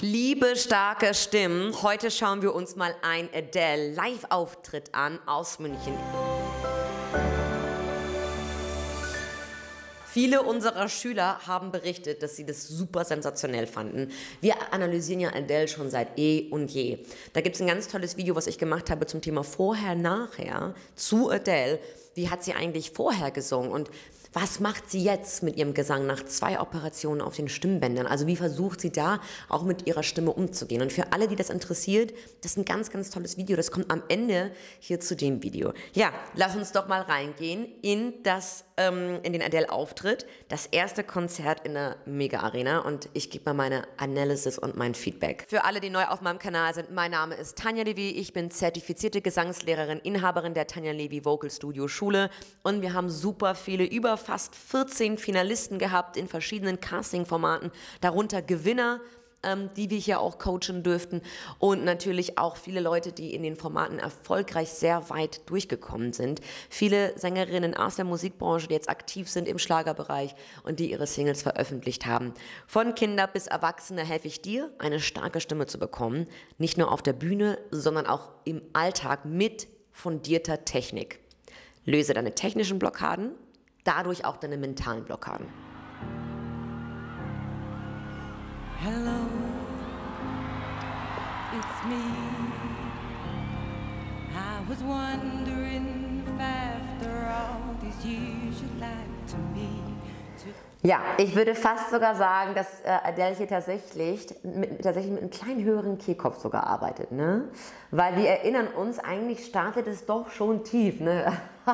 Liebe starke Stimmen, heute schauen wir uns mal ein Adele Live-Auftritt an aus München. Viele unserer Schüler haben berichtet, dass sie das super sensationell fanden. Wir analysieren ja Adele schon seit eh und je. Da gibt es ein ganz tolles Video, was ich gemacht habe zum Thema Vorher, Nachher zu Adele. Wie hat sie eigentlich vorher gesungen? Und was macht sie jetzt mit ihrem Gesang nach zwei Operationen auf den Stimmbändern? Also wie versucht sie da auch mit ihrer Stimme umzugehen? Und für alle, die das interessiert, das ist ein ganz, ganz tolles Video. Das kommt am Ende hier zu dem Video. Ja, lass uns doch mal reingehen in das, ähm, in den Adele-Auftritt. Das erste Konzert in der Mega-Arena und ich gebe mal meine Analysis und mein Feedback. Für alle, die neu auf meinem Kanal sind, mein Name ist Tanja Levi. Ich bin zertifizierte Gesangslehrerin, Inhaberin der Tanja Levi Vocal Studio Schule und wir haben super viele über fast 14 Finalisten gehabt in verschiedenen Casting-Formaten, darunter Gewinner, ähm, die wir hier auch coachen dürften und natürlich auch viele Leute, die in den Formaten erfolgreich sehr weit durchgekommen sind. Viele Sängerinnen aus der Musikbranche, die jetzt aktiv sind im Schlagerbereich und die ihre Singles veröffentlicht haben. Von Kinder bis Erwachsene helfe ich dir, eine starke Stimme zu bekommen, nicht nur auf der Bühne, sondern auch im Alltag mit fundierter Technik. Löse deine technischen Blockaden dadurch auch deine mentalen Blockaden. Hello, it's me. I was wondering if after all these years you'd like to me. Ja, ich würde fast sogar sagen, dass äh, Adele hier tatsächlich mit, tatsächlich mit einem kleinen höheren Kehlkopf sogar arbeitet, ne? Weil wir erinnern uns, eigentlich startet es doch schon tief, ne?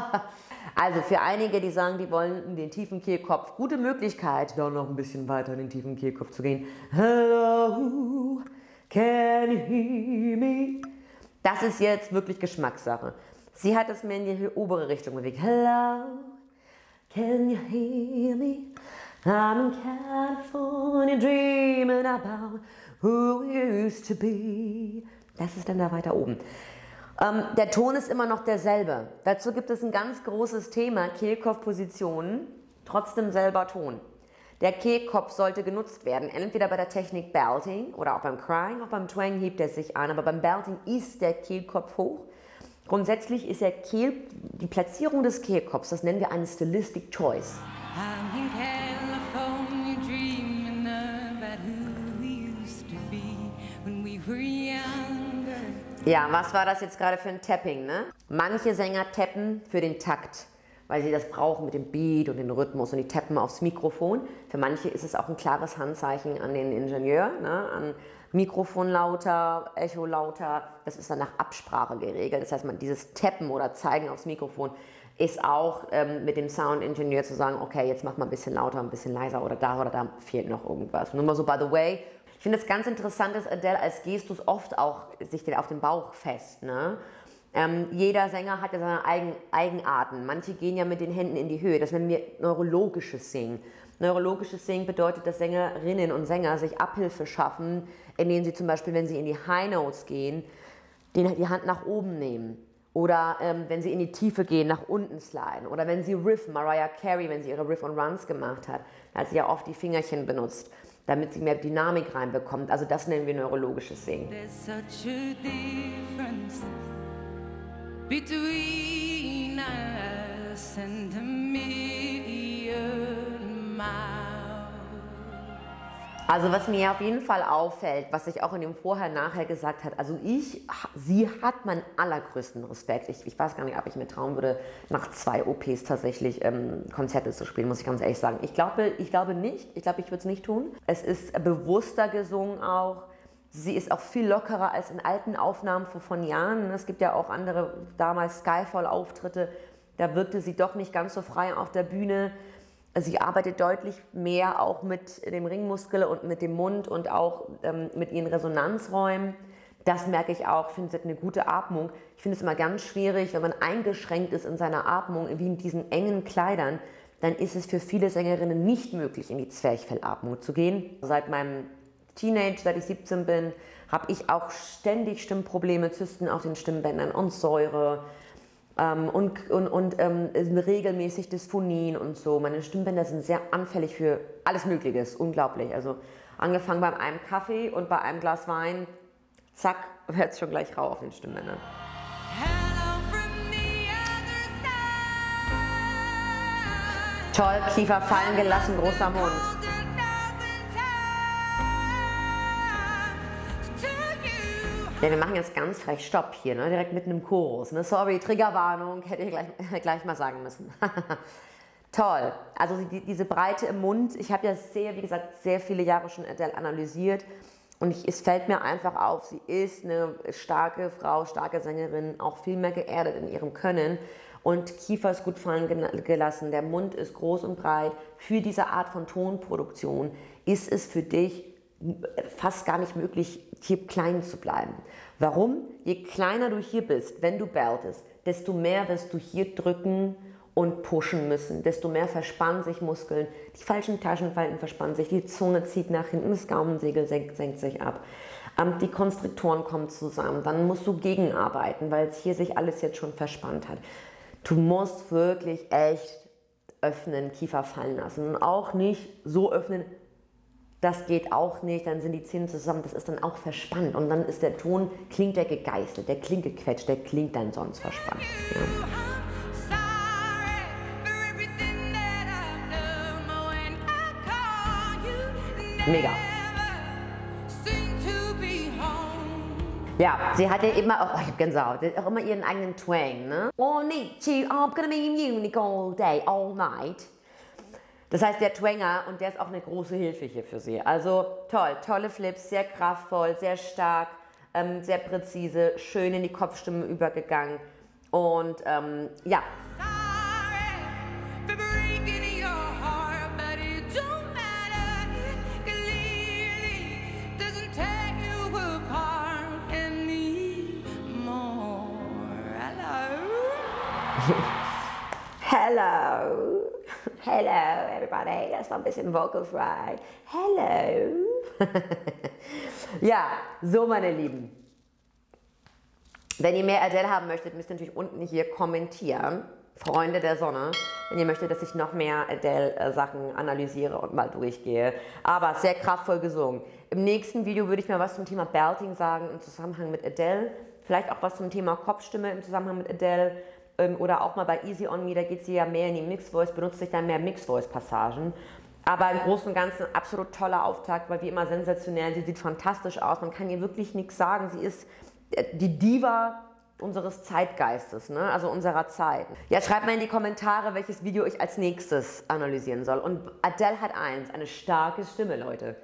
Also für einige, die sagen, die wollen in den tiefen Kehlkopf, gute Möglichkeit, da noch ein bisschen weiter in den tiefen Kehlkopf zu gehen. Hello, can you hear me? Das ist jetzt wirklich Geschmackssache. Sie hat es mir in die obere Richtung bewegt. Hello, can you hear me? I'm in California dreaming about who we used to be. Das ist dann da weiter oben. Ähm, der Ton ist immer noch derselbe. Dazu gibt es ein ganz großes Thema, Kehlkopfpositionen, trotzdem selber Ton. Der Kehlkopf sollte genutzt werden, entweder bei der Technik Belting oder auch beim Crying, auch beim Twang hebt er sich an, aber beim Belting ist der Kehlkopf hoch. Grundsätzlich ist der Kehl, die Platzierung des Kehlkopfs, das nennen wir einen Stylistic Choice. I'm we Ja, was war das jetzt gerade für ein Tapping, ne? Manche Sänger tappen für den Takt, weil sie das brauchen mit dem Beat und dem Rhythmus und die tappen aufs Mikrofon. Für manche ist es auch ein klares Handzeichen an den Ingenieur, ne? an Mikrofon lauter, Echo lauter. Das ist dann nach Absprache geregelt. Das heißt, man dieses Tappen oder Zeigen aufs Mikrofon ist auch ähm, mit dem Soundingenieur zu sagen, okay, jetzt mach mal ein bisschen lauter, ein bisschen leiser oder da oder da fehlt noch irgendwas. Nur mal so, by the way, ich finde es ganz interessant, dass Adele als Gestus oft auch sich auf den Bauch fest. Ne? Ähm, jeder Sänger hat ja seine Eigen, Eigenarten. Manche gehen ja mit den Händen in die Höhe. Das nennen wir neurologisches Singen. Neurologisches Singen bedeutet, dass Sängerinnen und Sänger sich Abhilfe schaffen, indem sie zum Beispiel, wenn sie in die High Notes gehen, die Hand nach oben nehmen. Oder ähm, wenn sie in die Tiefe gehen, nach unten sliden. Oder wenn sie Riff, Mariah Carey, wenn sie ihre Riff und Runs gemacht hat, hat sie ja oft die Fingerchen benutzt damit sie mehr Dynamik reinbekommt. Also das nennen wir neurologisches Singen. between us and a Also was mir auf jeden Fall auffällt, was sich auch in dem Vorher-Nachher gesagt hat, also ich, sie hat meinen allergrößten Respekt. Ich, ich weiß gar nicht, ob ich mir trauen würde, nach zwei OPs tatsächlich ähm, Konzerte zu spielen, muss ich ganz ehrlich sagen. Ich glaube, ich glaube nicht. Ich glaube, ich würde es nicht tun. Es ist bewusster gesungen auch. Sie ist auch viel lockerer als in alten Aufnahmen von, von Jahren. Es gibt ja auch andere, damals Skyfall-Auftritte. Da wirkte sie doch nicht ganz so frei auf der Bühne. Sie arbeitet deutlich mehr auch mit dem Ringmuskel und mit dem Mund und auch ähm, mit ihren Resonanzräumen. Das merke ich auch. Ich finde, sie hat eine gute Atmung. Ich finde es immer ganz schwierig, wenn man eingeschränkt ist in seiner Atmung, wie in diesen engen Kleidern, dann ist es für viele Sängerinnen nicht möglich, in die Zwerchfellatmung zu gehen. Seit meinem Teenage, seit ich 17 bin, habe ich auch ständig Stimmprobleme, Zysten auf den Stimmbändern und Säure ähm, und, und, und ähm, regelmäßig Dysphonien und so. Meine Stimmbänder sind sehr anfällig für alles Mögliche, unglaublich. Also Angefangen beim einem Kaffee und bei einem Glas Wein, zack, hört es schon gleich rau auf den Stimmbändern. Toll, Kiefer fallen gelassen, großer Mund. Ja, wir machen jetzt ganz frech Stopp hier, ne? direkt mitten im Chorus. Ne? Sorry, Triggerwarnung, hätte ich gleich, gleich mal sagen müssen. Toll. Also die, diese Breite im Mund. Ich habe ja sehr, wie gesagt, sehr viele Jahre schon Adele analysiert. Und ich, es fällt mir einfach auf, sie ist eine starke Frau, starke Sängerin, auch viel mehr geerdet in ihrem Können. Und Kiefer ist gut fallen gelassen, der Mund ist groß und breit. Für diese Art von Tonproduktion ist es für dich fast gar nicht möglich, hier klein zu bleiben. Warum? Je kleiner du hier bist, wenn du beltest, desto mehr wirst du hier drücken und pushen müssen, desto mehr verspannen sich Muskeln, die falschen Taschenfalten verspannen sich, die Zunge zieht nach hinten, das Gaumensegel senkt, senkt sich ab, ähm, die Konstriktoren kommen zusammen, dann musst du gegenarbeiten, weil es hier sich alles jetzt schon verspannt hat. Du musst wirklich echt öffnen, Kiefer fallen lassen. Und auch nicht so öffnen, das geht auch nicht, dann sind die Zähne zusammen, das ist dann auch verspannt und dann ist der Ton, klingt der gegeißelt, der klingt gequetscht, der klingt dann sonst verspannt. Ja. Mega. Ja, sie hat ja immer, oh, ich hab Gänsehaut, auch immer ihren eigenen Twang, ne? Oh, you, I'm gonna be unique all day, all night. Das heißt, der Twanger, und der ist auch eine große Hilfe hier für Sie. Also toll, tolle Flips, sehr kraftvoll, sehr stark, ähm, sehr präzise, schön in die Kopfstimme übergegangen. Und ähm, ja. Hello. Hello, everybody. Das war ein bisschen Vocal Fry. Hello. ja, so meine Lieben. Wenn ihr mehr Adele haben möchtet, müsst ihr natürlich unten hier kommentieren. Freunde der Sonne, wenn ihr möchtet, dass ich noch mehr Adele-Sachen analysiere und mal durchgehe. Aber sehr kraftvoll gesungen. Im nächsten Video würde ich mal was zum Thema Belting sagen im Zusammenhang mit Adele. Vielleicht auch was zum Thema Kopfstimme im Zusammenhang mit Adele. Ähm, oder auch mal bei Easy On Me, da geht sie ja mehr in die Mixed Voice, benutzt sich dann mehr Mixed Voice Passagen. Aber im Großen und Ganzen absolut toller Auftakt, weil wie immer sensationell. Sie sieht fantastisch aus. Man kann ihr wirklich nichts sagen. Sie ist äh, die Diva unseres Zeitgeistes, ne? also unserer Zeit. Ja, schreibt mal in die Kommentare, welches Video ich als nächstes analysieren soll. Und Adele hat eins, eine starke Stimme, Leute.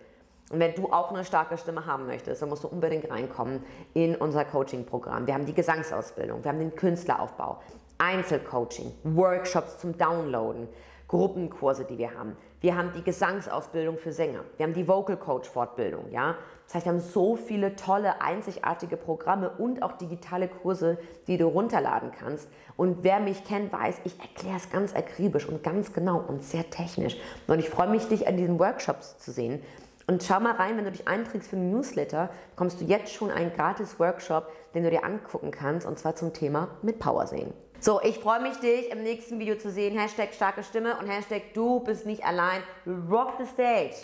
Und wenn du auch eine starke Stimme haben möchtest, dann musst du unbedingt reinkommen in unser Coaching-Programm. Wir haben die Gesangsausbildung, wir haben den Künstleraufbau, Einzelcoaching, Workshops zum Downloaden, Gruppenkurse, die wir haben. Wir haben die Gesangsausbildung für Sänger. Wir haben die Vocal Coach Fortbildung, ja. Das heißt, wir haben so viele tolle, einzigartige Programme und auch digitale Kurse, die du runterladen kannst. Und wer mich kennt, weiß, ich erkläre es ganz akribisch und ganz genau und sehr technisch. Und ich freue mich, dich an diesen Workshops zu sehen. Und schau mal rein, wenn du dich einträgst für den Newsletter, bekommst du jetzt schon einen gratis Workshop, den du dir angucken kannst, und zwar zum Thema mit Power sehen. So, ich freue mich, dich im nächsten Video zu sehen. Hashtag starke Stimme und Hashtag du bist nicht allein. Rock the stage.